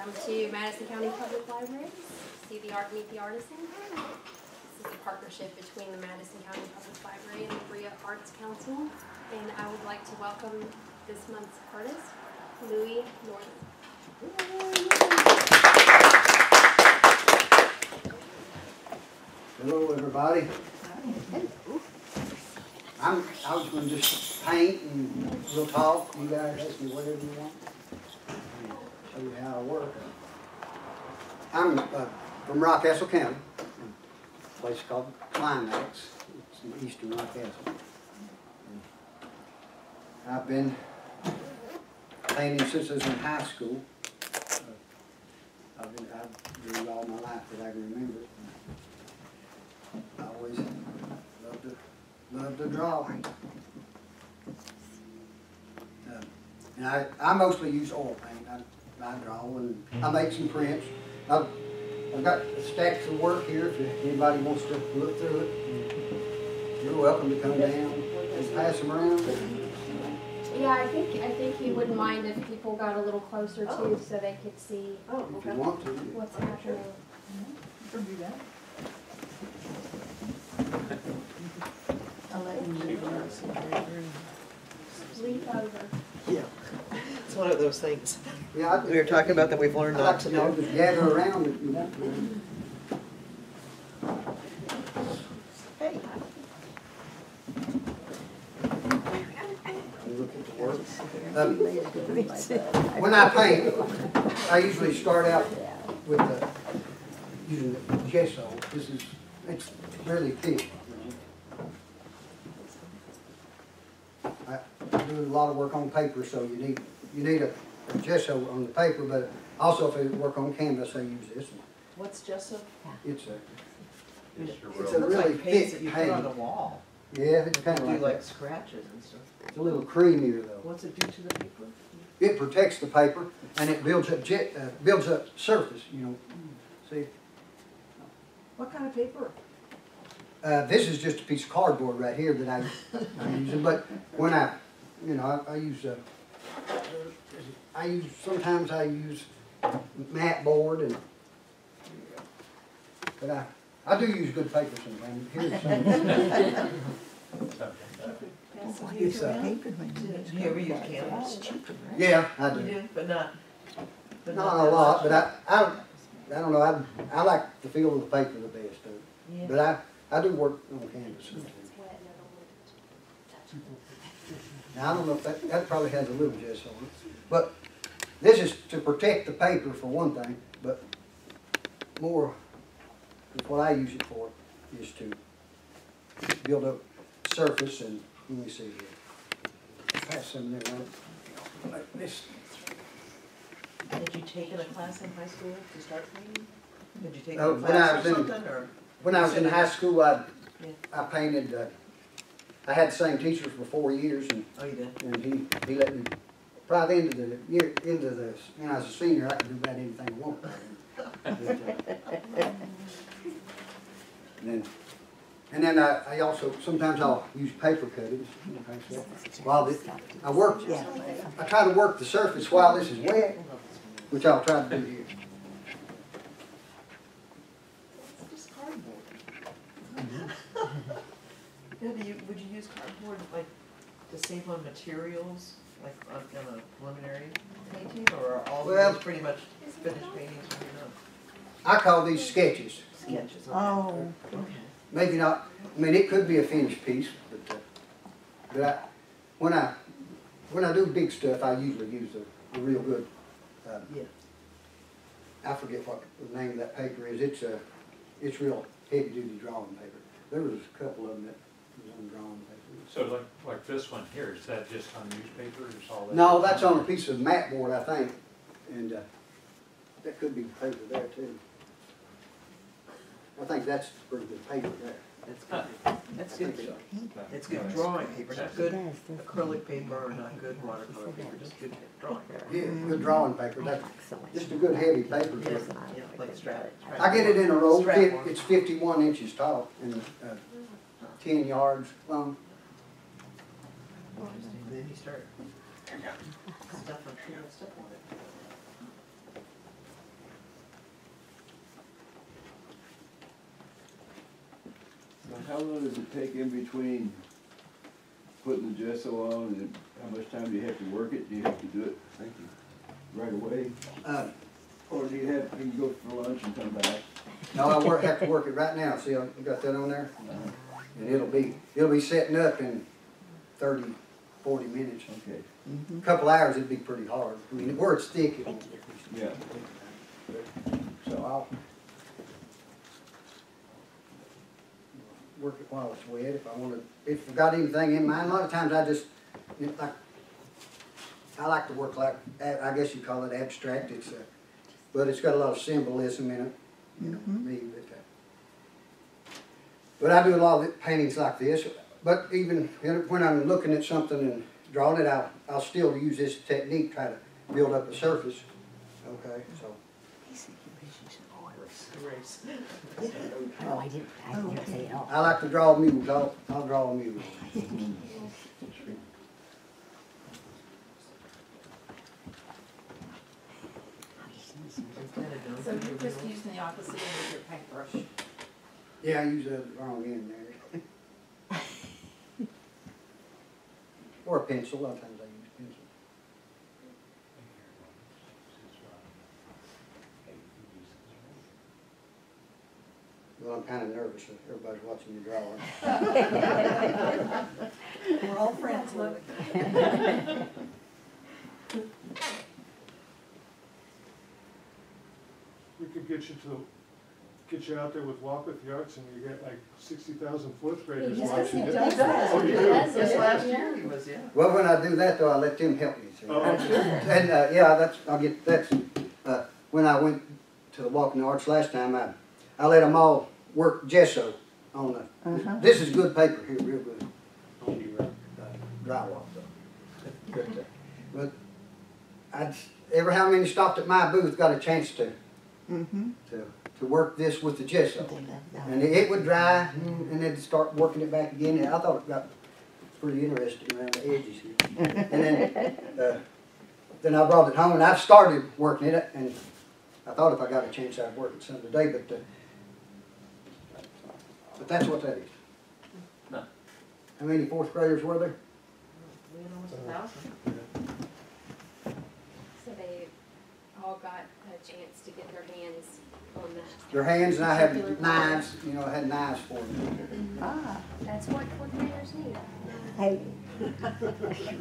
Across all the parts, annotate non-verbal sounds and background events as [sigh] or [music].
Welcome to Madison County Public Library. See the art, meet the artisan. This is a partnership between the Madison County Public Library and the Berea Arts Council. And I would like to welcome this month's artist, Louis Northern. Hello, everybody. I'm, I was gonna just paint and we'll talk, you guys ask me whatever you want. Show you how I work. I'm, uh, from Rockcastle County, a place called Climax, it's in eastern Rockcastle. I've been painting since I was in high school. Uh, I've been, I've been all my life that I can remember. I always loved to, loved to draw. Um, And I, I mostly use oil paint, I, I draw and I make some prints. I've, I've got stacks of work here if anybody wants to look through it. You're welcome to come down and pass them around. Yeah, I think, I think he wouldn't mind if people got a little closer too, oh. so they could see Oh, okay. If you okay. want to. what's happening. Can do that. I'll let you know. Leaf over. Yeah. It's one of those things. Yeah, I- We were talking about that we've learned like not to. Just gather around if you want to. Hey. Look at the work. Um, When I paint, I usually start out with the, using the gesso. This is, it's really thick. I do a lot of work on paper, so you need, you need a a gesso on the paper, but also if I work on canvas, I use this one. What's gesso? It's a, It's It's a a real, like really paints thick that you put on paint. the wall. yeah, it's kind Do of like like that. scratches and stuff. It's a little creamier though. What's it do to the paper? It protects the paper and it builds up jet, uh, builds up surface, you know. See, What kind of paper? uh, this is just a piece of cardboard right here that I, I'm using, but when I, you know, I, I use, uh, I use, sometimes I use mat board and, but I, I do use good paper sometimes. Here's some. [laughs] It's, uh, Do you ever use canvas? Yeah, I do. do, but not. but Not that a lot, much. but I, I, I don't know, I, I like the feel of the paper the best, though. Yeah. But I, I do work on canvas sometimes. Now, I don't know if that, that probably has a little gesso on it, but this is to protect the paper for one thing, but more, what I use it for is to build up surface and, let me see here. Pass some there, around. like this. Had you taken a class in high school to start painting? Did you take Oh, a when class I or was in- something, or? When I was in high school, I, Yeah. I painted, uh, I had the same teacher for four years and Oh, you did? And he, he let me, probably the end of the year, end of the, when I was a senior, I could do about anything I want. And then, and then I, I also, sometimes I'll use paper cuttings. so While the, I work, I try to work the surface while this is wet, which I'll try to do here. It's just cardboard. Yeah, do you, would you use cardboard like to save on materials, like on, on a preliminary painting, or are all Well- these pretty much finished paintings when you're done? I call these sketches. Sketches, okay. Oh, Okay. Maybe not, I mean, it could be a finished piece, but, uh, but I, when I, when I do big stuff, I usually use a, a real good, uh, Yeah. I forget what the name of that paper is, it's a, it's real heavy duty drawing paper. There was a couple of them that was on drawing paper. so like, like this one here, is that just on newspaper or is all that? No, that's on a piece of mat board, I think, and, uh, that could be paper there too. I think that's pretty good paper there. That's good, I that's good, so. that's good drawing paper, not good acrylic paper, or not good watercolor paper, just good drawing paper. Yeah, good drawing paper, that's just a good heavy paper. Yeah, yeah, like strap. strap I get it in a roll, Strap it's fifty-one inches tall and, uh, ten yards long. Then you on it. How long does it take in between putting the gesso on and how much time do you have to work it? Do you have to do it, thank you, right away? Uh, Or do you have, to go for lunch and come back? no, I work, have to work it right now. See, I got that on there? Uh, and it'll be, it'll be setting up in thirty, forty minutes. Okay, A Couple hours, it'd be pretty hard. I mean, where it's thick, it won't. yeah. So I'll work it while it's wet, if I wanna, if I've got anything in mind, a lot of times I just, you know, like, I like to work like, a- I guess you call it abstract, it's, uh, but it's got a lot of symbolism in it, you know, me, but, but I do a lot of paintings like this, but even when I'm looking at something and drawing it out, I'll still use this technique, try to build up a surface, okay, so. Erase. Oh, I didn't, I didn't say it all. I like to draw mules, I'll, I'll draw a mule. It's kinda done. So you're just using the opposite end of your paintbrush? Yeah, I use the wrong end there. [laughs] Or a pencil, a lot of times I use pencil. Well, I'm kinda nervous if everybody's watching me draw. [laughs] We're all friends, look. We could get you to, get you out there with Walk with the Arts and you get like sixty thousand fourth graders He does, watching he it. does. Oh, you He do? does. This last year he was, yeah. Well, when I do that though, I let them help me, see. Oh, okay. And, uh, yeah, that's, I'll get, that's, uh, when I went to the Walking Arts last time, I, I let them all work gesso on the, Uh-huh. this is good paper here, real good, on your, uh, drywall, so. But, uh, But, I, just- ever how many stopped at my booth got a chance to, Mm-hmm. to, to work this with the gesso. And it would dry, and then start working it back again, and I thought it got pretty interesting around the edges here. [laughs] And then, uh, then I brought it home, and I've started working it, and I thought if I got a chance, I'd work it some today, but, uh, but that's what that is. No. How many fourth graders were there? We had almost a thousand. So they all got a chance to get their hands on that. Their hands, and I Circular had knives, you know, I had knives for them. Ah, That's what fourth graders need. hey. [laughs] You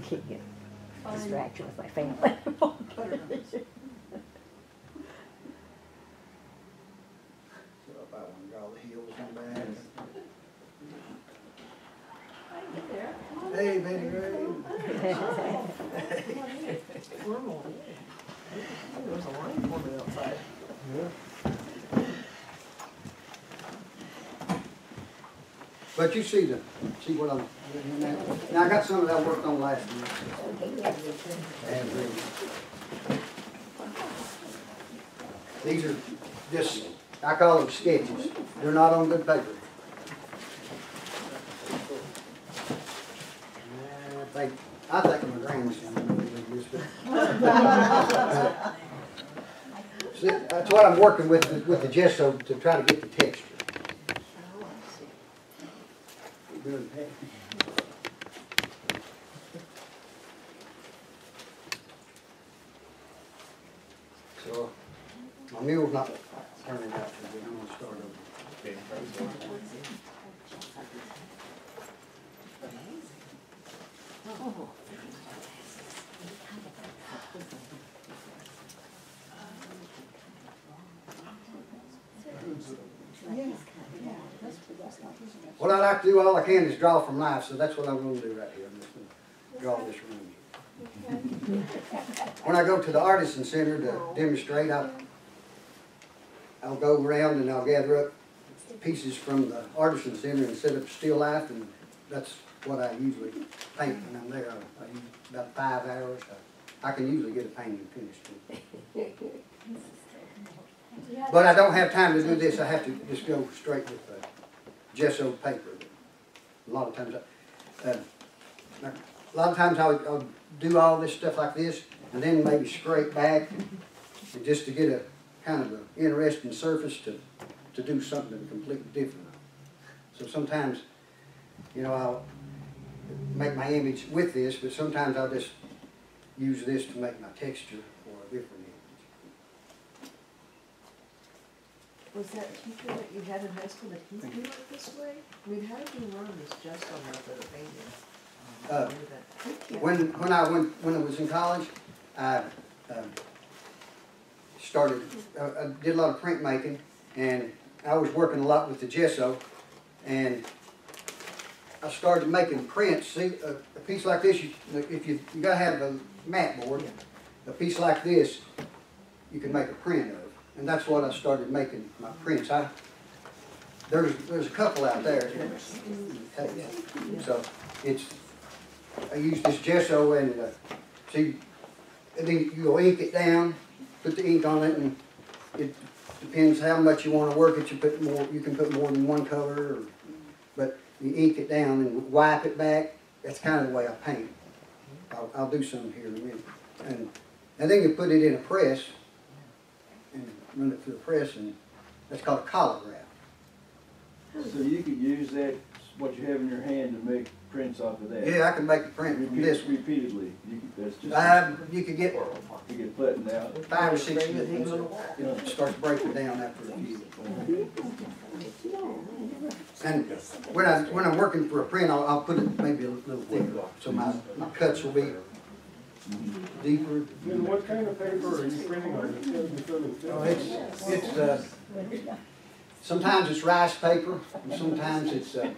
can't get Fun. distraction with my family. So if [laughs] I want to draw the heels on that. Get there. Hey, Betty Ray. Formal. There was a line forming outside. But you see the, see what I'm, now? I got some of that I worked on last year. And, uh, These are just, I call them sketches. They're not on good paper. I think, I think I'm a grandson. [laughs] See, That's what I'm working with, with the gesso to try to get the texture. Good. So, my mule's not turning out too good, I'm gonna start over. What I like to do, all I can draw from life, so that's what I'm gonna do right here, I'm just gonna draw this room. When I go to the Artisan Center to demonstrate, I'll, I'll go around and I'll gather up pieces from the Artisan Center and set up still life, and that's what I usually paint when I'm there. I use about five hours. I can usually get a painting finished. But I don't have time to do this, I have to just go straight with uh, gesso paper. A lot of times, I- uh, a lot of times I'll, I'll do all this stuff like this, and then maybe scrape back, and just to get a kind of an interesting surface to, to do something completely different. So sometimes, you know, I'll make my image with this, but sometimes I'll just use this to make my texture for a different image. Was that teacher that you had in high school, that he do it this way? I mean, how did you learn this just on method of painting? Um, Uh. When, when I went, when I was in college, I, um, started, I, I did a lot of printmaking, and I was working a lot with the gesso, and I started making prints, see, a, a piece like this, you, if you, you gotta have a mat board, a piece like this, you can make a print of, and that's what I started making my prints, I, there's, there's a couple out there. So, it's, I use this gesso and, uh, see, and then you'll ink it down, put the ink on it, and it depends how much you wanna work it, you put more, you can put more than one color, or, but you ink it down and wipe it back, that's kinda the way I paint. I'll, I'll do some here in a minute, and, and then you put it in a press, run it through the press, and that's called a collograph. So you could use that, what you have in your hand to make prints off of that? Yeah, I can make a print from this, Repeatedly, you could, that's just, um, you could get you get flattened out. five or six Bring it, hang it on minutes, wall. it starts breaking down after a few. And when I, when I'm working for a print, I'll, I'll put it maybe a little thicker, so my, my cuts will be deeper. Then what kind of paper are you printing on? It's gotta be fairly thin. Oh, it's, it's, uh, sometimes it's rice paper, and sometimes it's, uh,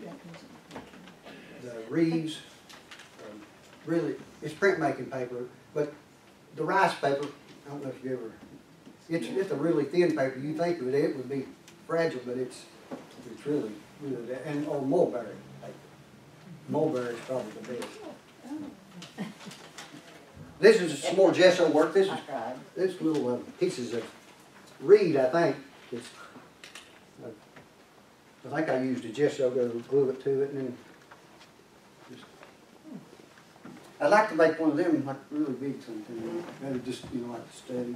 the reeds. um, Really, it's printmaking paper, but the rice paper, I don't know if you ever, it's, it's a really thin paper. You think of it, it would be fragile, but it's, it's really, really, that- and, or mulberry paper. Mulberry is probably the best. This is some more gesso work. This is this little uh, pieces of reed, I think, it's, uh, I think I used a gesso to glue it to it and then just, I'd like to make one of them like really big sometime, and just, you know, like to study.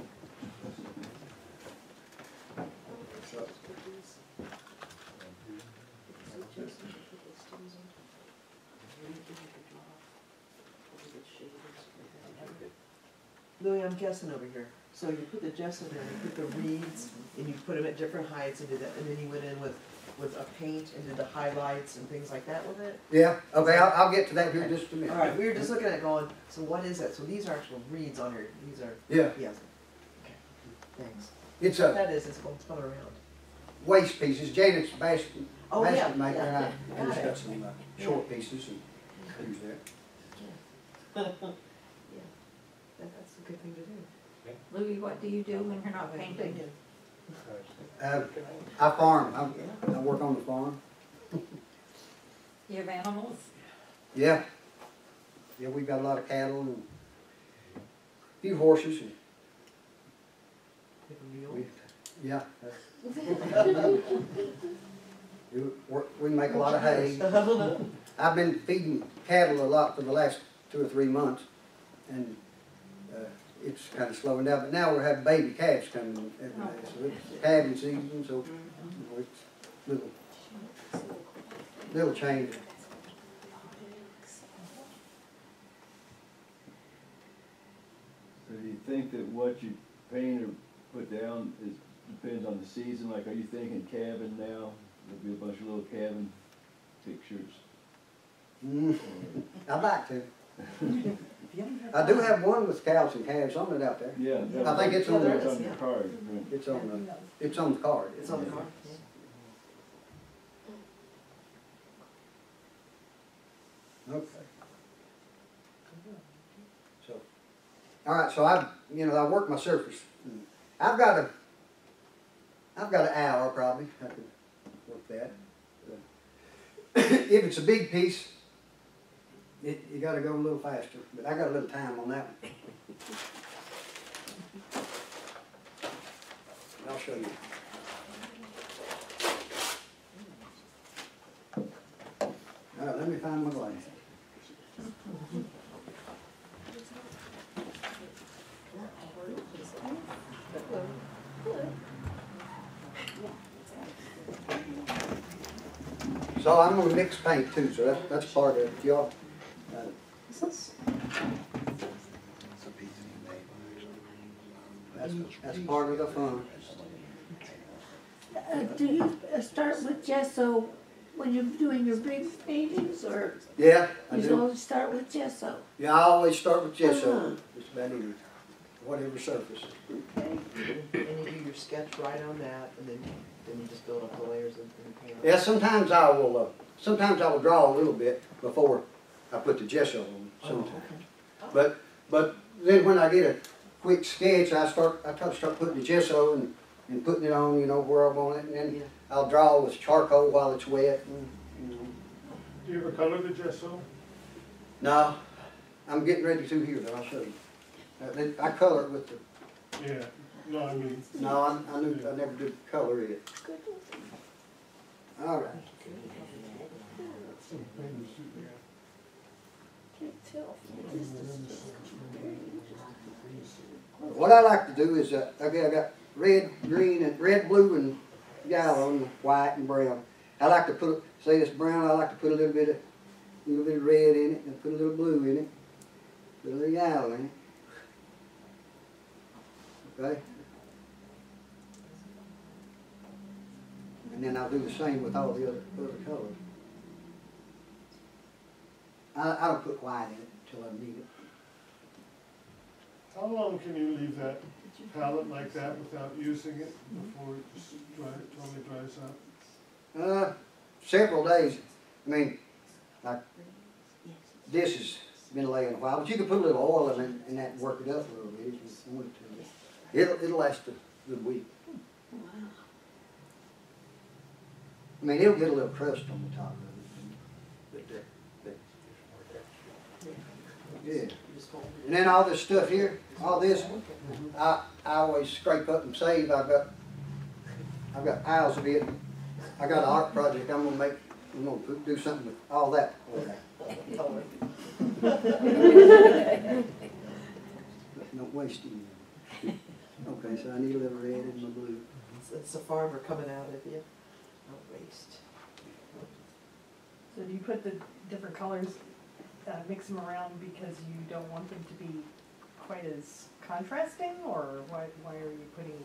Louis, I'm guessing over here. So you put the gesso down, you put the reeds, and you put them at different heights and did that, and then you went in with, with a paint and did the highlights and things like that with it? Yeah, okay, I'll, I'll get to that here in just a minute. All right, we were just looking at going, so what is that? So these are actual reeds on here, these are, Yeah, yes. Okay, thanks. it's What a that is, it's going, it's going around. waste pieces, Janet's basket, Oh, yeah, basket maker, and I, yeah, yeah. just Got got some uh, short pieces and use that. [laughs] Yeah, [laughs] that, that's a good thing to do. Louis, what do you do when you're not painting? Uh, I farm, I, I work on the farm. You have animals? Yeah. Yeah, we've got a lot of cattle and a few horses and Have a mule? we, yeah. [laughs] We, work- we make a lot of hay. [laughs] I've been feeding cattle a lot for the last two or three months and, it's kinda slowing down, but now we're having baby calves coming every day, so it's calving season, so, you know, it's little, little change. So do you think that what you paint or put down is, depends on the season? Like, are you thinking cabin now? There'll be a bunch of little cabin pictures. Mm, [laughs] I'd like to. [laughs] If you haven't had I do have one with cows and calves on it out there. Yeah. that I think it's on there that's on your card. It's on the, it's on the card. It's on the card. Okay. So, all right, so I've you know, I work my surface. I've got a, I've got an hour probably, I could work that. [coughs] If it's a big piece, it, you gotta go a little faster, but I got a little time on that one. I'll show you. All right, let me find my glasses. So I'm gonna mix paint too, so that's, that's part of it, y'all. uh, That's, that's part of the fun. Uh, do you uh, start with gesso when you're doing your big paintings, or Yeah, I you do. always start with gesso? Yeah, I always start with gesso, Uh-huh. just about any, whatever surface. Okay. And you do your sketch right on that, and then, then you just build up the layers and, and paint. Yeah, sometimes I will, uh, sometimes I will draw a little bit before I put the gesso on, Oh, sometimes. okay. But, but then when I get a quick sketch, I start, I try to start putting the gesso and, and putting it on, you know, where I want it, and then Yeah. I'll draw with charcoal while it's wet, and, you know. Do you ever color the gesso? No, I'm getting ready to here, though, I'll show you. Uh, I color it with the, Yeah, no, I mean, no, I, I knew, I never did color it. All right. some painters do, yeah. Can't tell. What I like to do is, uh, okay, I got red, green, and red, blue, and yellow, and white and brown. I like to put, say it's brown, I like to put a little bit of, a little bit of red in it, and put a little blue in it, put a little yellow in it. Okay? And then I'll do the same with all the other, other colors. I, I don't put white in it until I need it. How long can you leave that palette like that without using it before it just dry, totally dries out? Uh, several days. I mean, like, this has been laying a while, but you can put a little oil in it and that work it up a little bit if you want to. It'll, it'll last a good week. I mean, it'll get a little crust on the top of it. But, uh, but, yeah. You just fold it. And then all this stuff here, all this, I, I always scrape up and save. I've got, I've got piles of it. I got an art project I'm gonna make, I'm gonna put- do something with all that. Color. Don't waste any. Okay, so I need a little red and a blue. It's, it's the farmer coming out of you. No waste. So do you put the different colors, uh, mix them around because you don't want them to be quite as contrasting, or why, why are you putting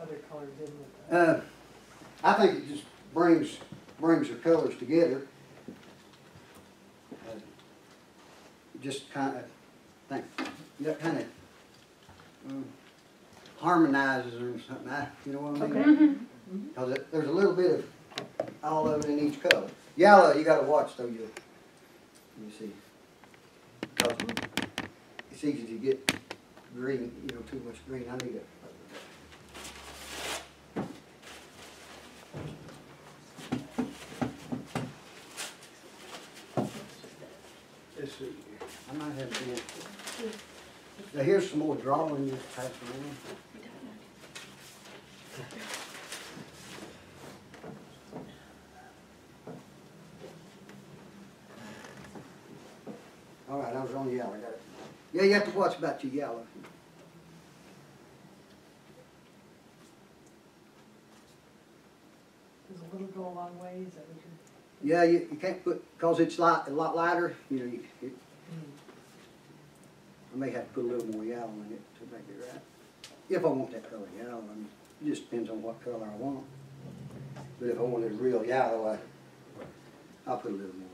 other colors in with that? Uh, I think it just brings, brings the colors together. Uh, Just kind of, think, that kind of um, harmonizes or something, I, you know what I mean? Okay. Cause it- there's a little bit of all of it in each color. Yellow, you gotta watch though, you, you see. 'Cause it's easy to get green, you know, too much green, I need it. Let's see, I might have to. Now here's some more drawing you pass around. All right, I was on yellow, I got it. Yeah, you have to watch about your yellow. Does a little go a long way, is that what you're? Yeah, you, you can't put, cause it's light, a lot lighter, you know, you, it, hmm. I may have to put a little more yellow in it to make it right. If I want that color yellow, I mean, it just depends on what color I want. But if I want it real yellow, I, I'll put a little more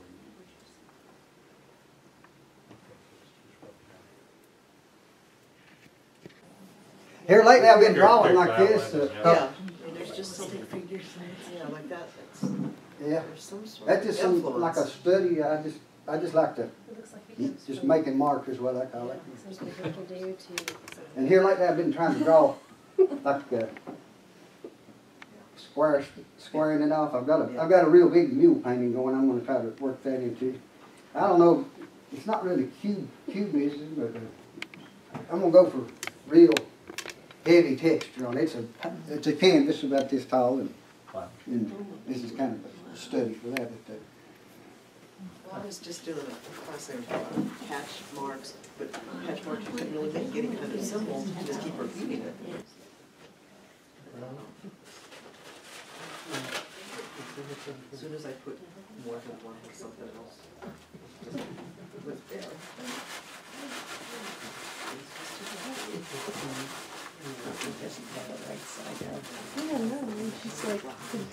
Here lately, I've been drawing like this, uh, Yeah, uh, and there's just some, figures. yeah, like that, that's, yeah. there's some sort That's just some, like a study, I just, I just like to, It looks like it just from making marks is what I call it. Something people do to, And here lately, I've been trying to draw like uh, square, squaring it off. I've got a, I've got a real big mule painting going. I'm gonna try to work that into. I don't know, it's not really cube, cubism, but uh, I'm gonna go for real heavy texture on it. It's a, it's a canvas about this tall and, and this is kind of a study for that. But, uh, Well, I was just doing a class there about hatch marks, but hatch marks, you couldn't really make any kind of symbol, you just keep repeating it. As soon as I put more than one with something else. Could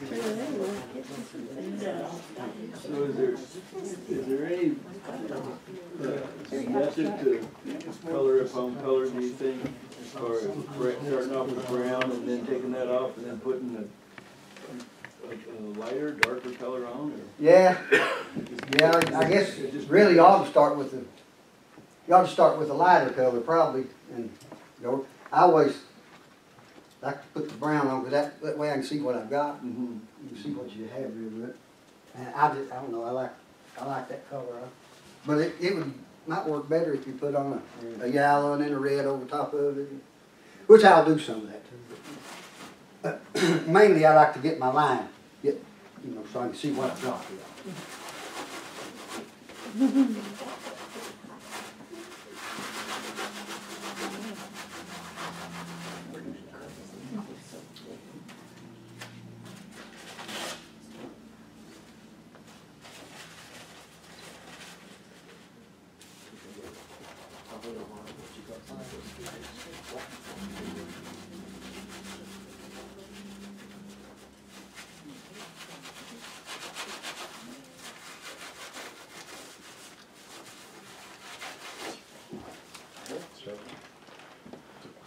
turn it. So is there, is there any uh, method to color upon color, do you think? Or starting off with brown and then taking that off and then putting a, a, a lighter, darker color on, or? Yeah, yeah, I guess really you ought to start with the, you ought to start with a lighter color probably and go, I always like to put the brown on, cause that, that way I can see what I've got. Mhm. You can see what you have real good. And I just, I don't know, I like, I like that color. I- But it, it would, might work better if you put on a, a yellow and then a red over top of it. Which I'll do some of that too. But [clears throat] Mainly I like to get my line, get, you know, so I can see what I've got here. [laughs]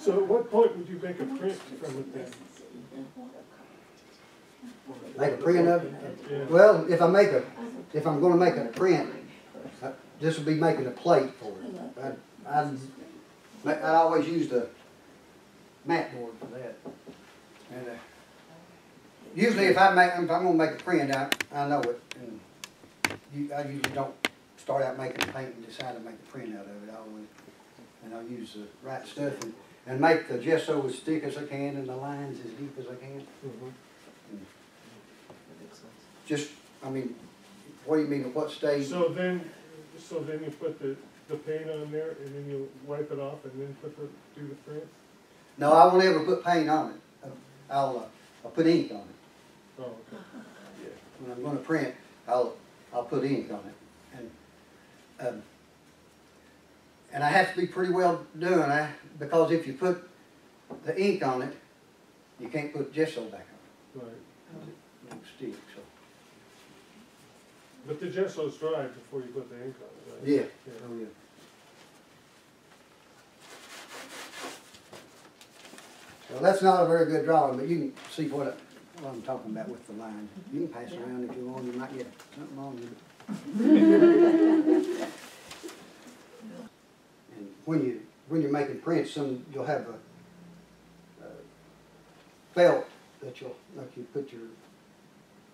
So at what point would you make a print from it then? Make a print of it. Yeah. Well, if I make a, if I'm gonna make a print, uh, this will be making a plate for it. I, I, I always use the mat board for that. And, uh, Usually if I make, if I'm gonna make a print, I, I know it, and you, I usually don't start out making a paint and decide to make a print out of it, I always, and I'll use the right stuff and, and make the gesso as thick as I can and the lines as deep as I can. Just, I mean, what do you mean, at what stage? So then, so then you put the, the paint on there and then you wipe it off and then put the, do the print? No, I won't ever put paint on it. I'll, uh, I'll put ink on it. Oh, okay. When I'm gonna print, I'll, I'll put ink on it. And, um, and I have to be pretty well done, I, because if you put the ink on it, you can't put gesso back on Right. it. It won't stick, so. But the gesso's dry before you put the ink on it, right? Yeah, oh yeah. Well, that's not a very good drawing, but you can see what, it- what I'm talking about with the line. You can pass around if you want, you might get something wrong with it. [laughs] And when you, when you're making prints, some, you'll have a, uh, felt that you'll, like you put your,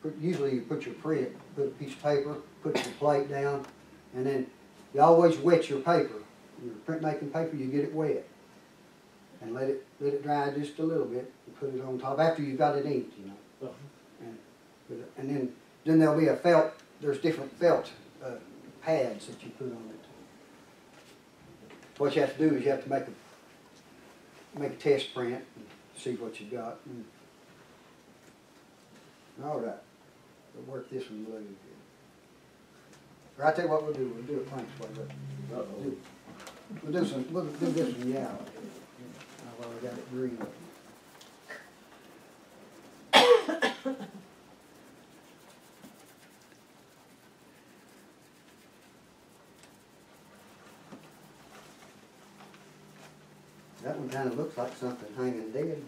put- usually you put your print, put a piece of paper, put your plate down, and then you always wet your paper. Your printmaking paper, you get it wet. And let it, let it dry just a little bit, and put it on top, after you've got it inked, you know. Oh. And, and then, then there'll be a felt, there's different felt, uh, pads that you put on it. What you have to do is you have to make a, make a test print, and see what you got. and- All right, we'll work this one blue. Or I tell you what we'll do, we'll do it Frank's way, but, Uh-oh. we'll do some, we'll do this one yellow. I've got it green. That kinda looks like something hanging dead.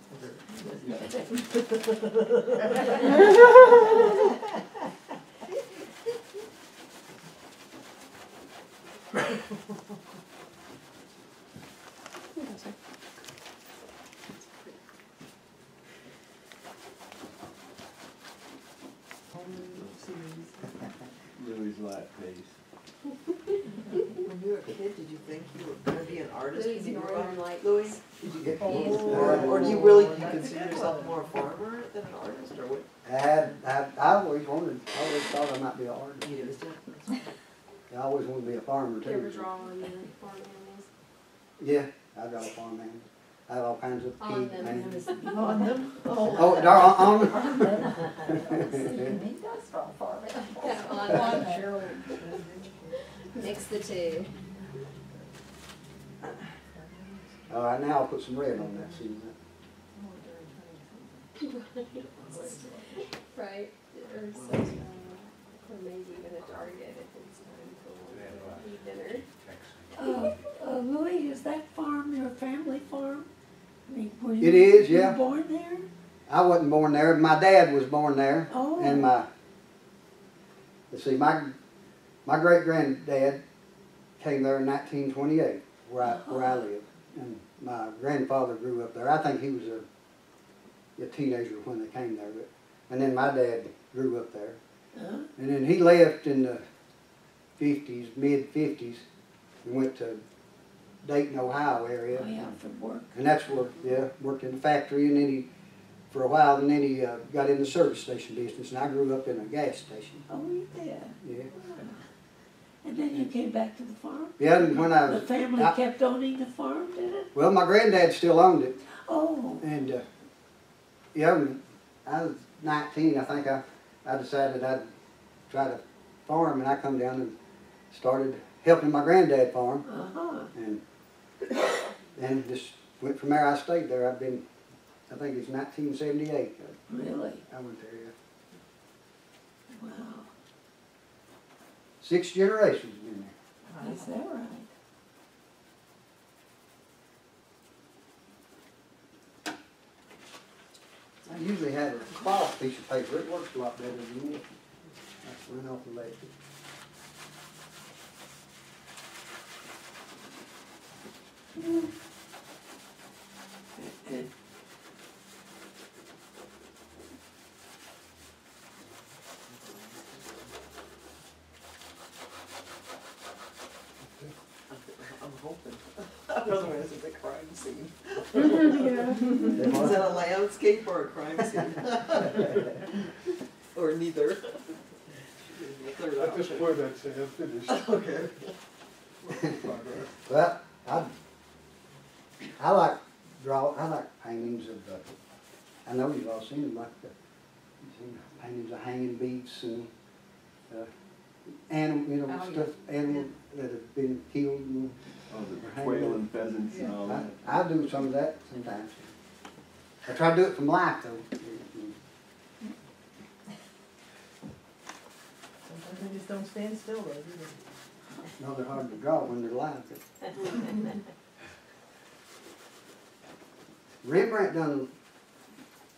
Louis' light face. When you were a kid, did you think you were gonna be an artist Louis when you grew Northern up? Lights. Louis, did you get, Oh. or, or do you really, do you consider yourself more a farmer than an artist, or what? I, I, I always wanted, I always thought I might be an artist. You was I always wanted to be a farmer Do you ever too. draw on the farm animals? Yeah, I draw a farm animals. I have all kinds of On pig. them. animals. [laughs] On them? Oh. Oh, they're on, on, He does draw farm [laughs] Yeah, on animals. [laughs] them. Mix the two. all right, now I'll put some red on that, see that? Right, or some, or maybe even a target if it's time for eat dinner. Uh, uh, Louis, is that farm your family farm? I mean, were you? It is, were you yeah. born there? I wasn't born there, my dad was born there. Oh. And my, let's see, my, my great granddad came there in nineteen twenty-eight, where I, where I live. And my grandfather grew up there. I think he was a, a teenager when they came there, but, and then my dad grew up there. Huh? And then he left in the fifties, mid-fifties, and went to Dayton, Ohio area. Oh, yeah, from work. And that's where, yeah, worked in the factory, and then he, for a while, and then he uh, got in the service station business, and I grew up in a gas station, Oh, you did? yeah. And then you came back to the farm? Yeah, and when I The family I- kept owning the farm, did it? well, my granddad still owned it, Oh, and, uh, yeah, when I was nineteen, I think I, I decided I'd try to farm, and I come down and started helping my granddad farm, uh-huh. and, and just went from there, I stayed there, I've been, I think it's nineteen seventy-eight, Really? I went there, yeah. Wow. Six generations been there. Oh, is that right? I usually have a cloth piece of paper, it works a lot better than this. That's run off the leg. I'm hoping. Otherwise it's a crime scene. [laughs] They Is that are. a landscape or a crime scene? [laughs] Or neither? The third At this point, I'd say I'm finished. [laughs] Okay. Well, I, I like draw, I like paintings of, uh, I know you've all seen them, like the, you've seen paintings of hanging beets and, uh, animal, you know, Oh, yeah. stuff, animals that have been killed and Oh, the quail and pheasants and all I, that. I do some of that sometimes. I try to do it from life though. Sometimes they just don't stand still though, do they? No, they're hard to draw when they're live. [laughs] Rembrandt done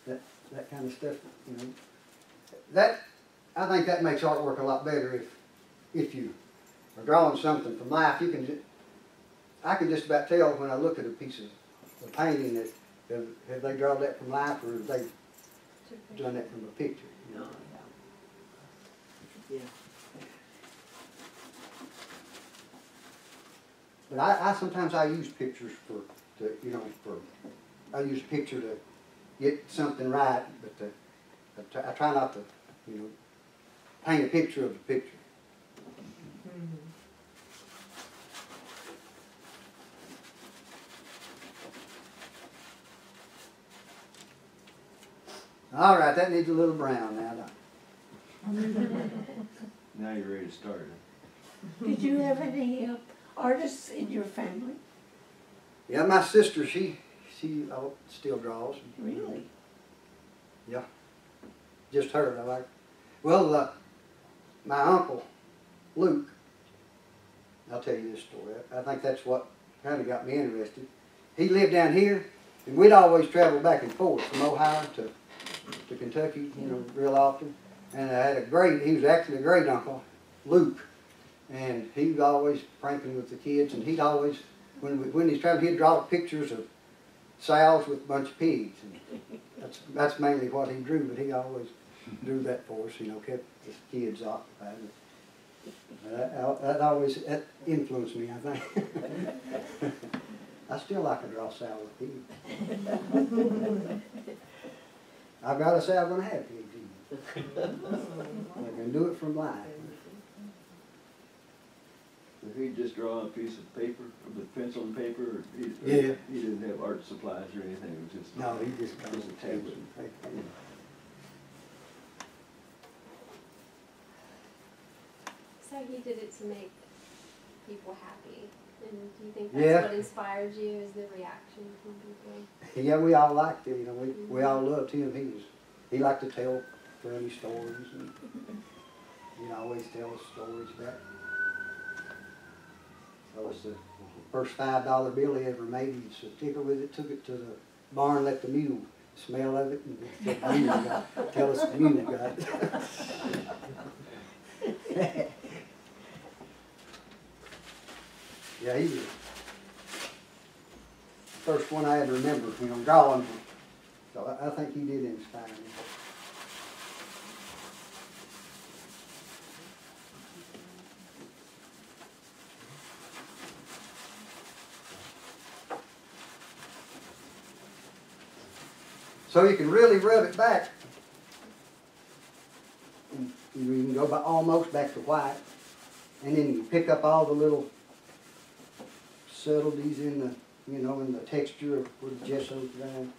that, that kind of stuff, you know. That, I think that makes artwork a lot better if, if you are drawing something from life, you can ju- I can just about tell when I look at a piece of, of painting that, have, have they drawn that from life or have they done that from a picture? you know? Yeah. But I, I, sometimes I use pictures for, to, you know, for, I use a picture to get something right, but I try, I try not to, you know, paint a picture of a picture. All right, that needs a little brown now, don't it? [laughs] Now you're ready to start it. Did you have any uh, artists in your family? Yeah, my sister, she, she oh, still draws. Really? Yeah, just her, I like. Well, uh, my uncle, Luke, I'll tell you this story. I I think that's what kind of got me interested. He lived down here, and we'd always travel back and forth from Ohio to, to Kentucky, you know, real often. And I had a great, he was actually a great uncle, Luke, and he was always pranking with the kids, and he'd always, when, we- when he's traveling, he'd draw pictures of sows with a bunch of pigs. And that's, that's mainly what he drew, but he always drew that for us, you know, kept the kids occupied. That, that always, that influenced me, I think. [laughs] I still like to draw sow with pigs. [laughs] I've got to say I'm gonna have pigs even. I can do it from life. If he just draw a piece of paper, with pencil and paper, or he, or Yeah. he didn't have art supplies or anything, it was just. No, he just comes Just a and tablet. takes and takes it. So he did it to make people happy, and do you think Yeah. that's what inspired you, is the reaction from people? Yeah, we all liked him, you know, we, we mm-hmm. all loved him, he was, he liked to tell funny stories and, you know, always tell us stories about. That was the first five dollar bill he ever made, he took a sticker with it, took it to the barn, let the mule smell of it, and the mule got, tell us the mule got it. [laughs] Yeah, he was first one I had to remember, you know, drawing. So I, I think he did inspire me. So you can really rub it back. You can go by almost back to white. And then you pick up all the little subtleties in the, you know, in the texture of where the gesso's done.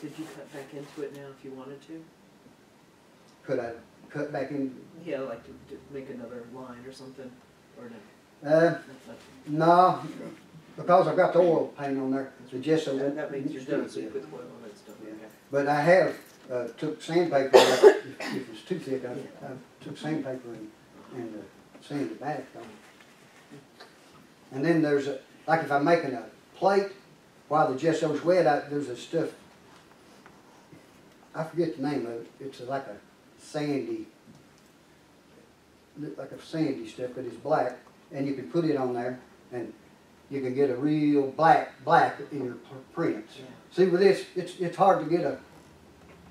Did you cut back into it now if you wanted to? Could I cut back in? Yeah, like to, to make another line or something, or no? Uh, no, because I've got the oil paint on there, the gesso. That, that means you're done, so you put the oil on stuff. But I have, uh, took sandpaper, if [coughs] if it was too thick, I, I took sandpaper and, and uh, sanded it back on. And then there's a, like if I'm making a plate, while the gesso's wet, I, there's a stuff, I forget the name of it, it's like a sandy, like a sandy stuff, but it's black, and you can put it on there, and you can get a real black, black in your prints. Yeah. See, with this, it's, it's hard to get a,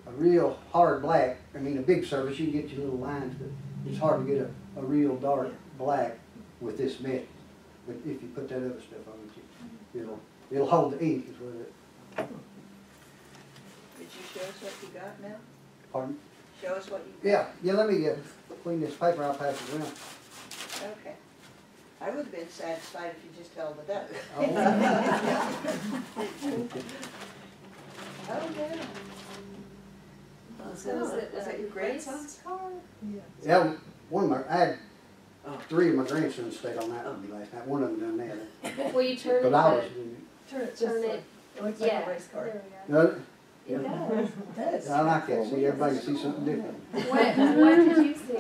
a real hard black, I mean, a big surface, you can get your little lines, but it's hard to get a, a real dark black with this method. But if you put that other stuff on it, you- it'll, it'll hold the ink is what it, Did you show us what you got now? pardon? Show us what you Yeah, yeah, let me, uh, clean this paper, I'll pass it around. Okay. I would have been satisfied if you just held it up. Oh, [laughs] yeah. So was it, Was that your grandson's car? Yeah, yeah, one of my, I had Oh. three of my grandsons stayed on that with me last night, one of them done that. [laughs] Will you turn But I was, Turn it just turn like, it, it looks yeah, like a race car. there we go. uh, It does, it does. I like that, see, everybody can see something different. What, what did you see?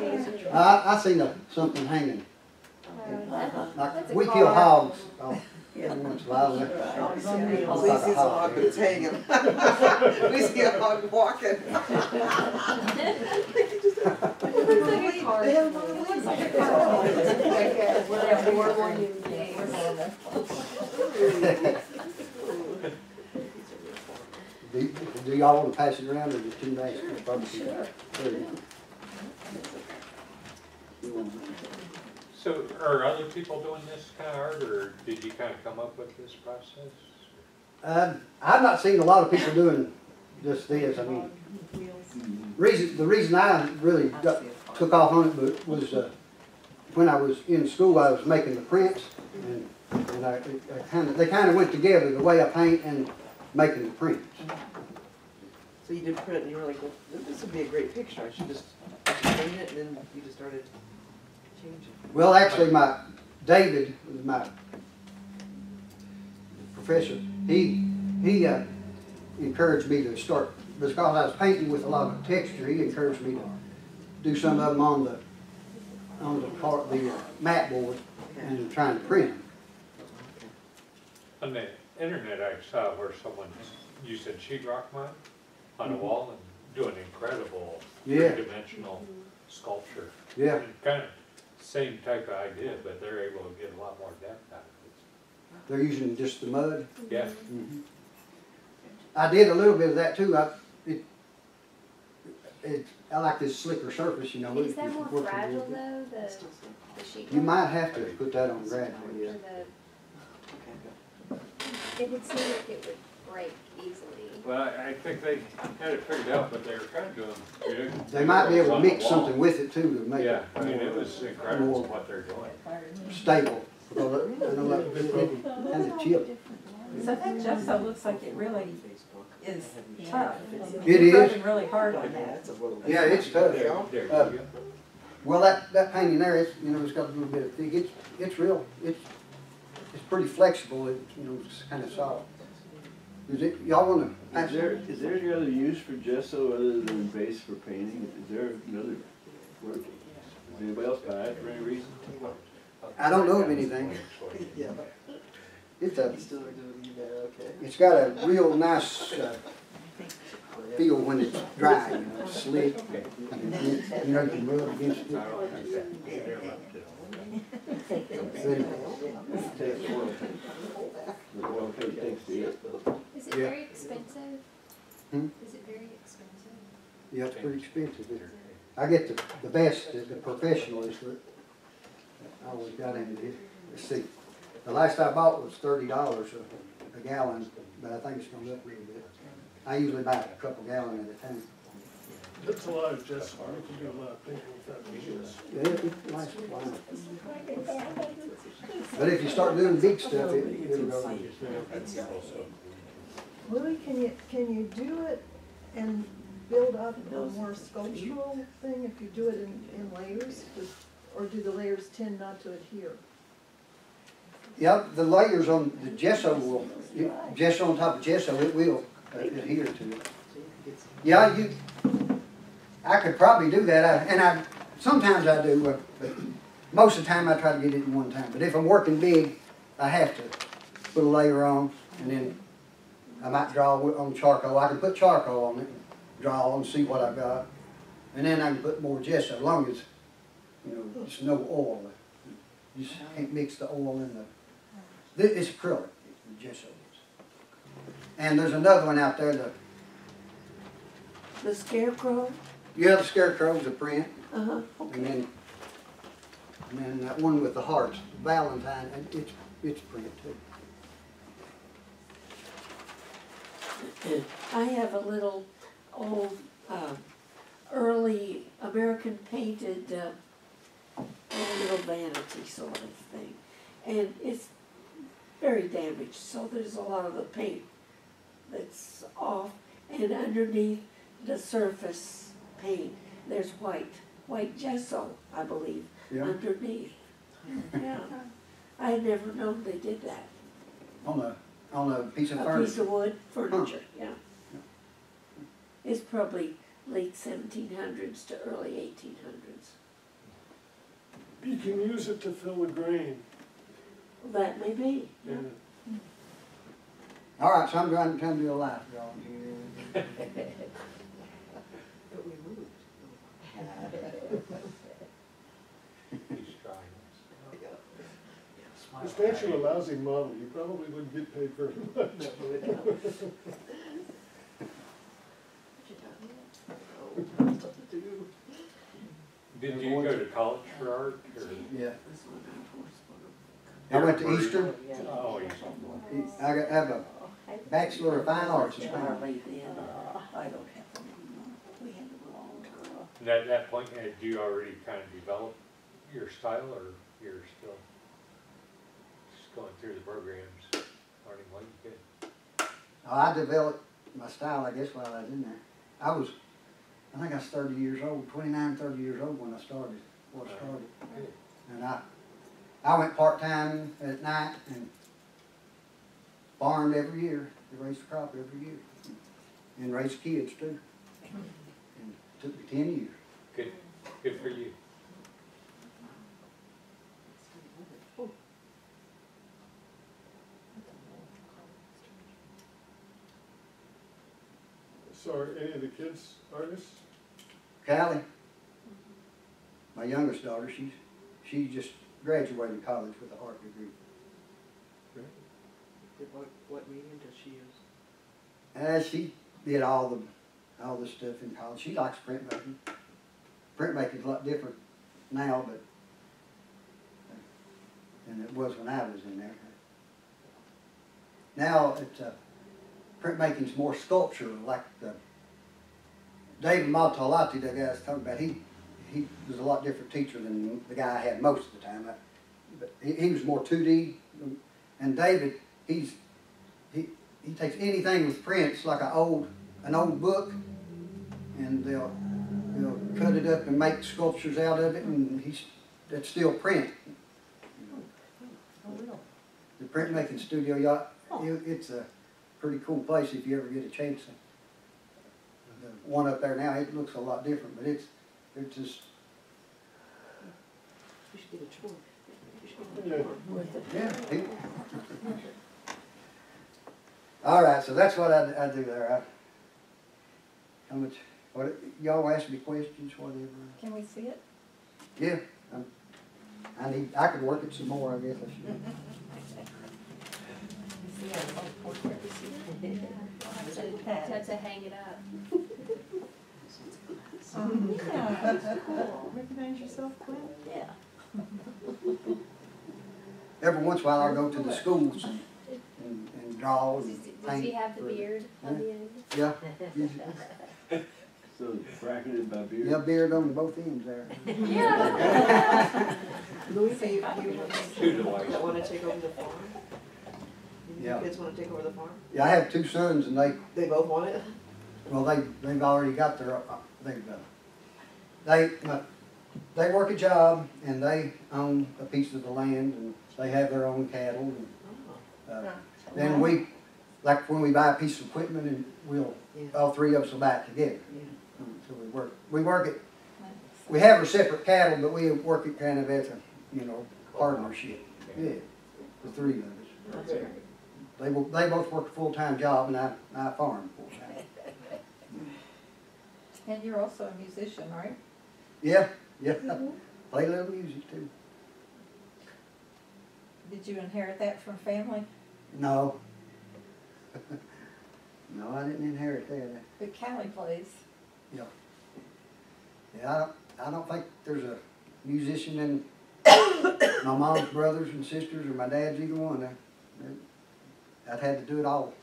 I, I seen a, something hanging, like, That's a we kill hogs, oh, every once in a while, and It's We see a hog. hog, hanging. [laughs] We see a hog walking. It looks like a car. It looks like a car. Like a, like a horrible human being. Do, do y'all wanna pass it around or is it too nice? Sure. So are other people doing this kind of art, or did you kind of come up with this process? Uh, I've not seen a lot of people doing just this, I mean, reason, the reason I really got, took off on it was, uh, when I was in school, I was making the prints and, and I, I kinda, they kinda went together, the way I paint and making the prints. So you did print and you were like, well, this would be a great picture, I should just, I paint it, and then you just started changing. Well, actually, my, David, was my professor, he, he, uh, encouraged me to start, because I was painting with a lot of texture, he encouraged me to do some of them on the, on the part, the uh, mat board and trying to print them. On the internet, I saw where someone, you said sheet rock mine on a wall and do an incredible Yeah. three-dimensional sculpture. Yeah, Kind of same type of idea, but they're able to get a lot more depth out of it. they're using just the mud. it. Yeah, Mhm. I did a little bit of that too, I, it, it, I like this slicker surface, you know. Is that more works a little fragile though, the, the sheet? You might have to put that on graduate, Or yeah. the, it would seem like it would break easily. Well, I, I think they had it figured out, but they were kind of doing good. They might be able to mix something with it too to make Yeah, it I mean, it more was incredible more- what they're doing. stable. Because it- I know that it- it kind of chip. So that gesso looks like it really is tough. It You're is. working really hard on that. Yeah, it's tough. There, there you Uh, go. Well, that, that painting there, it's, you know, it's got a little bit of thick, it's, it's real, it's, it's pretty flexible, it, you know, it's kind of soft. Is it, y'all wanna? Is there, is there any other use for gesso other than base for painting? Is there another work? Does anybody else buy it for any reason? I don't know of anything. It's a, it's got a real nice, uh, feel when it's dry, you know, it's slick. You know, you can rub against it. I don't think that- they're up to- But Takes oil. The oil coat takes to it. Is it Yeah. very expensive? Hmm? Is it very expensive? Yeah, it's pretty expensive. It- I get the, the best, the the professional is what I always got into it. Let's see, the last I bought was thirty dollars a, a gallon, but I think it's going gone up a little bit. I usually buy a couple gallon at a time. That's a lot of just, you can do a lot of thinking without machines. Yeah, it it lasts a while. But if you start doing big stuff, it, it'll go. Louis, can you, can you do it and build up a more sculptural thing if you do it in, in layers? Does- Or do the layers tend not to adhere? Yeah, the layers on the gesso will, you- gesso on top of gesso, it will uh, adhere to it. Yeah, you, I could probably do that, I- and I, sometimes I do, uh, but most of the time I try to get it in one time. But if I'm working big, I have to put a layer on, and then I might draw on charcoal. I can put charcoal on it, draw and see what I've got. And then I can put more gesso, as long as, you know, there's no oil. You just can't mix the oil in the, it's acrylic, the gesso is. And there's another one out there, the, The scarecrow, yeah, the scarecrow's a print, uh-huh, and then, and then that one with the hearts, Valentine, and it's, it's print too. I have a little old, um, early American painted, uh, little vanity sort of thing. And it's very damaged, so there's a lot of the paint that's off. And underneath the surface paint, there's white, white gesso, I believe, Yeah, underneath. [laughs] Yeah, I had never known they did that. on a, on a piece of A piece of wood, furniture, yeah. It's probably late seventeen hundreds to early eighteen hundreds. You can use it to fill the grain. That may be. Yeah. All right, so I'm trying, trying to do a life drawing here. But we moved. [laughs] He's trying. It's actually a lousy model, you probably wouldn't get paid very much. [laughs] Oh. Did you go to college for art or? Yeah, This one, of course, I went to Eastern, Oh, you I got, have a Bachelor of Fine Arts in painting. I don't have them anymore. We had them a long. And At that point, had you already kind of developed your style or you're still just going through the programs, learning what you could? Oh, I developed my style, I guess, while I was in there. I was, I think I was thirty years old, 29, 30 years old when I started, when I started. And I, I went part-time at night and farmed every year, raised a crop every year. And raised kids too. And took me ten years. Good, good for you. So are any of the kids artists? Callie, my youngest daughter, she's, she just graduated college with an art degree. What, what medium does she use? Uh, she did all the, all the stuff in college. She likes printmaking. Printmaking's a lot different now, but, uh, than it was when I was in there. Now, it's, uh, printmaking's more sculpture, like the David Maltalati, the guy I was talking about, he, he was a lot different teacher than the guy I had most of the time. I- But he, he was more two D, and David, he's, he, he takes anything with prints, like an old, an old book, and they'll, they'll cut it up and make sculptures out of it, and he's, it's still print. Oh, the printmaking studio, y'all, it, it's a pretty cool place if you ever get a chance. The one up there now, it looks a lot different, but it's, it's just, We should get a tour. We should get a tour. Worth yeah. it- All right, so that's what I, I do there. I, how much, what, y'all ask me questions, whatever. Can we see it? Yeah, um, I need, I could work it some more, I guess I should. [laughs] To, to hang it up. Yeah, that's cool. Recognize yourself, Quinn? Yeah. Every once in a while, I go to the schools and, and, and draw and he, paint. does he have the for- beard on the end? Yeah, So bracketed by beard? yeah, beard on both ends there. Yeah. [laughs] Louisa, you, you Two to one. that wanna take over the farm? You Yeah. kids wanna take over the farm? Yeah, I have two sons and they, They both want it? well, they, they've already got their, uh, they've, uh, they, uh, they work a job and they own a piece of the land and they have their own cattle and, Oh, uh, then we, like when we buy a piece of equipment and we'll, Yeah. all three of us will buy it together. yeah. So we work, we work it, we have our separate cattle, but we work it kind of as a, you know, partnership. Yeah, the three of us. That's great. They, will- they both work a full-time job and I, I farm full-time. [laughs] And you're also a musician, right? Yeah, yeah, mm-hmm. play a little music too. Did you inherit that from family? No. [laughs] No, I didn't inherit that. But Callie plays. Yeah, Yeah, I don't, I don't think there's a musician in my mom's brothers and sisters or my dad's either one. They- I'd had to do it all,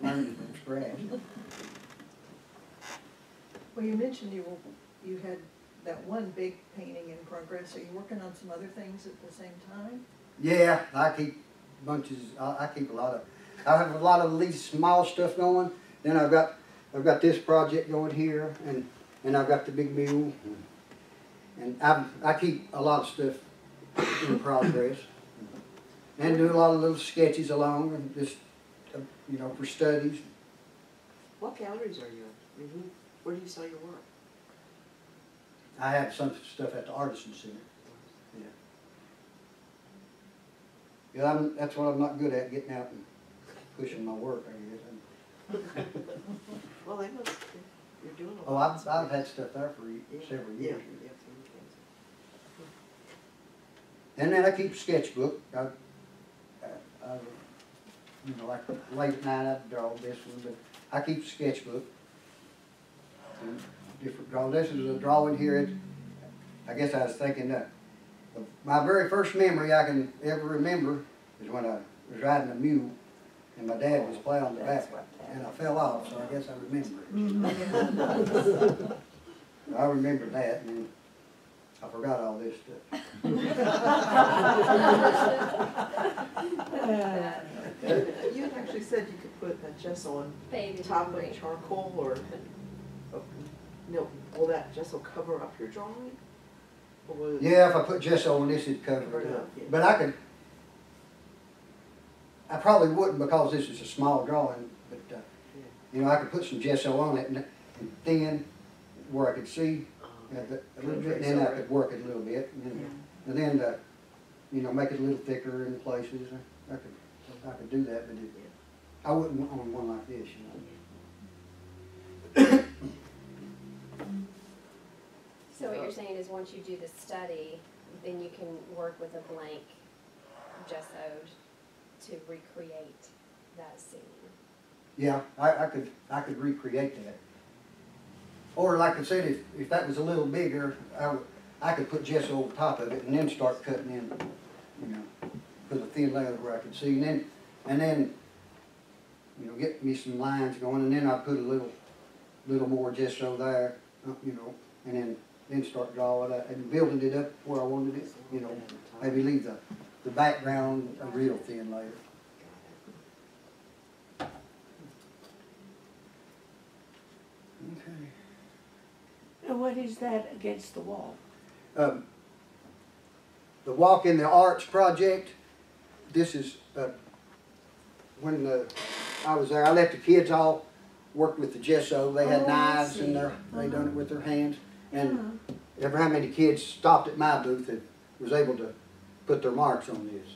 learn from scratch. Well, you mentioned you, were- you had that one big painting in progress. Are you working on some other things at the same time? Yeah, I keep bunches, I, I keep a lot of, I have a lot of these small stuff going. Then I've got, I've got this project going here and, and I've got the big mule. And I, I keep a lot of stuff in progress. And do a lot of little sketches along and just, you know, for studies. What galleries are you in? I mean, who, where do you sell your work? I have some stuff at the Artisan Center. Yeah. Yeah, I'm, that's what I'm not good at, getting out and pushing my work, I guess. Well, they must, you're doing a Oh, lot. I've, I've had stuff there for Yeah, several yeah, years. yeah, And then I keep a sketchbook. I, I, I, you know, like late at night I draw this one, but I keep a sketchbook. And Different drawings. This is a drawing here. It, I guess I was thinking that my very first memory I can ever remember is when I was riding a mule and my dad was plowing the back and I fell off, so I guess I remember it. I remember that and I forgot all this stuff. [laughs] [laughs] You had actually said you could put a gesso on Baby top memory. of charcoal or, oh, no, will that gesso cover up your drawing? Or will it? Yeah, if I put gesso on this, it'd cover it up. But I could, I probably wouldn't because this is a small drawing, but, uh, you know, I could put some gesso on it and and thin where I could see uh, the- a little bit, and then I could work it a little bit. And then, and then, uh, you know, make it a little thicker in places. I could, I could do that, but it, I wouldn't on one like this, you know. So what you're saying is once you do the study, then you can work with a blank gessoed to recreate that scene. Yeah, I, I could, I could recreate that. Or like I said, if, if that was a little bigger, I, would- I could put gesso over top of it and then start cutting in, you know, put a thin layer where I could see, and then, and then you know, get me some lines going, and then I put a little, little more gesso there, uh, you know, and then, then start drawing it, and building it up where I wanted it, you know, maybe leave the, the background a real thin layer. Okay. And what is that against the wall? um, the Walk in the Arts project, this is, uh, when, uh, I was there, I let the kids all work with the gesso, they Oh, had I knives and their, they done it with their hands. And Yeah. ever how many kids stopped at my booth and was able to put their marks on this?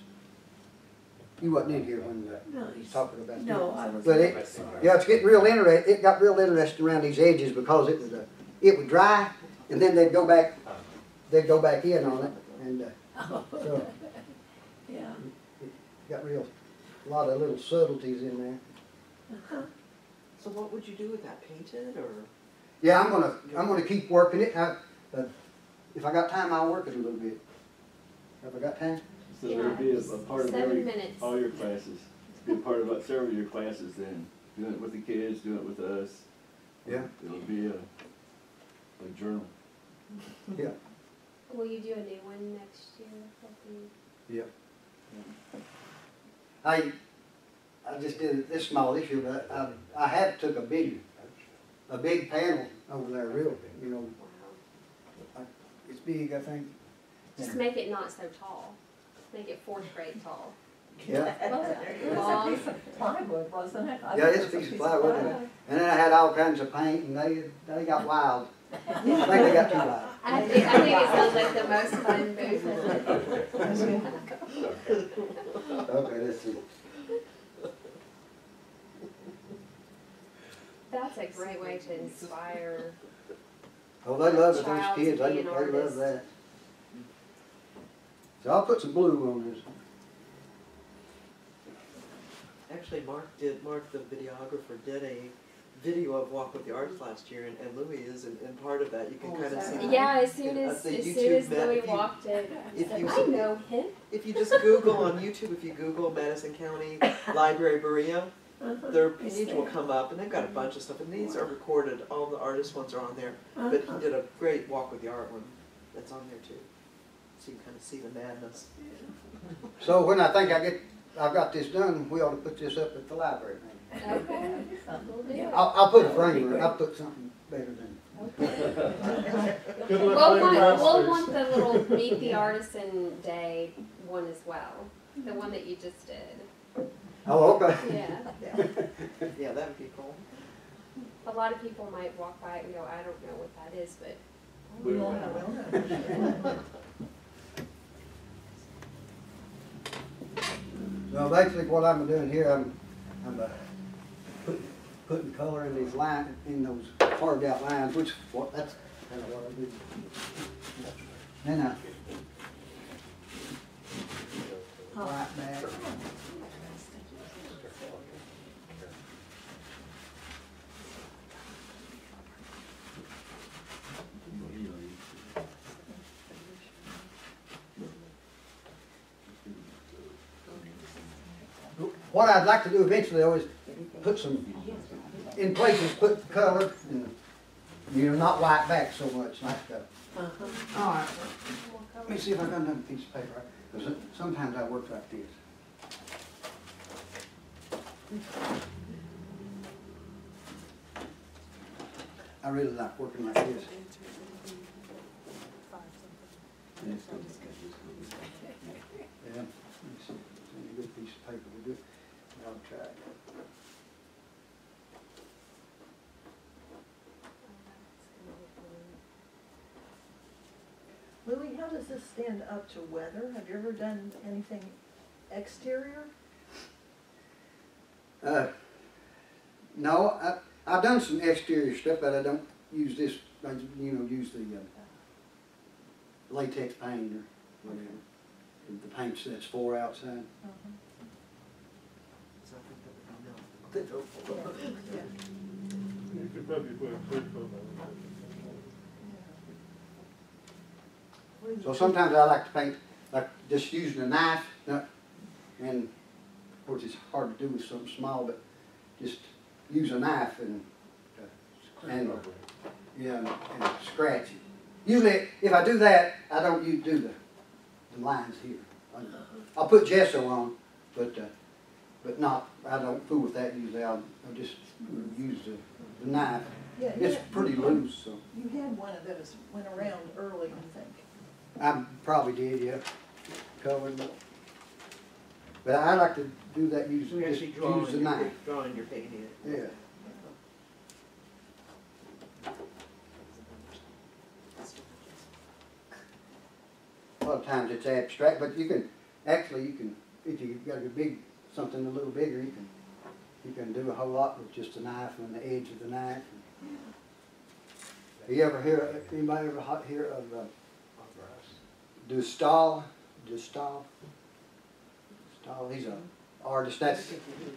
You wasn't in here when, uh, No, he's- talking about that. no, I was. But it, yeah, it's getting real inter, it got real interesting around these edges because it was, uh, it would dry and then they'd go back, they'd go back in on it and, uh, [laughs] so. Got real, a lot of little subtleties in there. Uh-huh. So what would you do with that, paint it, or? Yeah, I'm gonna, I'm gonna keep working it. I, uh, if I got time, I'll work it a little bit. Have I got time? So there'll be a, a part of every, minutes. all your classes, be a part of about several of your classes then, doing it with the kids, doing it with us. Yeah. It'll be a, a journal. Yeah. Will you do a new one next year? Like you- I, I just did it this small issue, but I, I had took a big, a big panel over there, real, big you know, Wow. it's big, I think. Just make it not so tall. Make it fourth grade tall. Yeah, Long. plywood, wasn't it? yeah, it's a piece of plywood. And and then I had all kinds of paint and they, they got wild. I think they got too wild. I think, I think it sounds like the most fun booth. Okay, let's see. That's a great way to inspire. Oh, they love it, those Child to kids, they, be they love artist. that. So I'll put some blue on this. Actually, Mark did, Mark, the videographer, did a video of Walk with the Arts last year, and, and Louis is in, in part of that, you can Oh, kind of see. that Yeah, as soon Uh, as, the as soon as met- Louis if you- walked in, I if said, you- I know him. If you just Google on YouTube, if you Google Madison County [laughs] Library Berea, Uh-huh. their page will come up, and they've got a bunch of stuff, and these are recorded, all the artist ones are on there. But Uh-huh. he did a great Walk with the Art one, that's on there too. So you can kind of see the madness. So when I think I get, I've got this done, we ought to put this up at the library. maybe. Okay. We'll do it. I'll, I'll put a frame. I'll put something better than, Good We'll luck want, playing we'll want the little [laughs] Meet the Artisan Day one as well, the one that you just did. oh, okay. Yeah. Yeah, yeah, that would be cool. A lot of people might walk by and go, I don't know what that is, but We We'll will. [laughs] we'll. Basically what I'm doing here, I'm, I'm, uh, putting, putting color in these line, in those carved out lines, which, what, that's kind of what I do. Then I. Right back. What I'd like to do eventually though is put some, in places, put the color and, you know, not white back so much like that. Uh-huh. All right, let me see if I got another piece of paper, because sometimes I work like this. I really like working like this. Yeah, let me see, it's a good piece of paper to do, it. I'll try it. Louis, how does this stand up to weather? Have you ever done anything exterior? Uh, no, I, I've done some exterior stuff, but I don't use this, I, you know, use the, uh, latex paint or whatever. The paint that's for outside. So I think that would be no. You could probably put a So sometimes I like to paint, like just using a knife, and, of course, it's hard to do with something small, but just use a knife and, and, yeah, and and scratch it. Usually, if I do that, I don't use, do the, the lines here. I- I'll put gesso on, but, uh, but not, I don't fool with that usually, I'll, I'll just use the, the knife. Yeah, It's yeah, pretty loose, so. You had one of those, went around early, I think. I probably did, yeah, covered, but, but I like to do that, use, So just actually use the in your, knife, draw in your painting. yeah. A lot of times it's abstract, but you can, actually, you can, if you've got a big, something a little bigger, you can, you can do a whole lot with just a knife and the edge of the knife. You ever hear, anybody ever ho- hear of, uh, de Staël, Dustahl? de Staël, he's a artist, that's,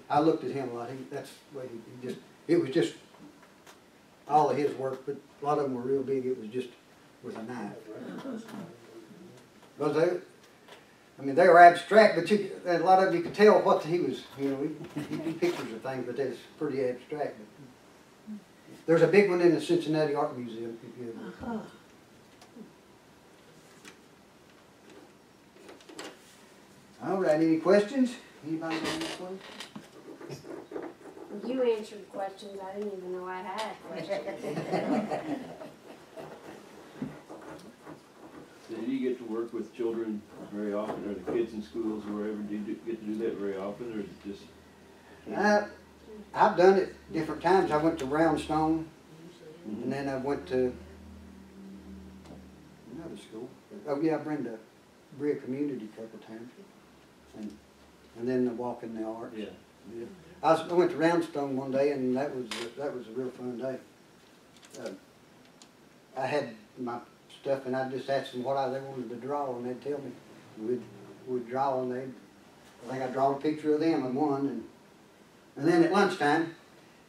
I looked at him a lot, he, that's way he, he just, it was just all of his work, but a lot of them were real big, it was just with a knife. But they, I mean, they were abstract, but you, a lot of you could tell what he was, you know, he, drew pictures of things, but that's pretty abstract. There's a big one in the Cincinnati Art Museum, if you ever. Uh-huh. All right, any questions? Anybody got any questions? You answered questions I didn't even know I had questions. [laughs] So do you get to work with children very often, or the kids in schools or wherever, do you do- get to do that very often, or is it just? I, I've done it different times. I went to Roundstone, and mm-hmm. then I went to another school. Oh, yeah, Brenda, Berea Community a couple times. And, and then the Walk in the Arts. Yeah. Yeah. I was, I went to Roundstone one day, and that was, a- that was a real fun day. Uh, I had my stuff, and I just asked them what I, they wanted to draw, and they'd tell me. We'd, we'd draw, and they'd, I think I'd draw a picture of them and one, and, and then at lunchtime,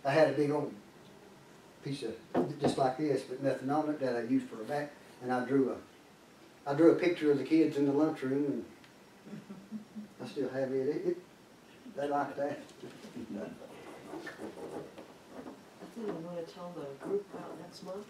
I had a big old piece of, just like this, but nothing on it that I used for a back, and I drew a, I drew a picture of the kids in the lunchroom, and I still have it, it, they like that. I think I'm gonna tell the group about next month.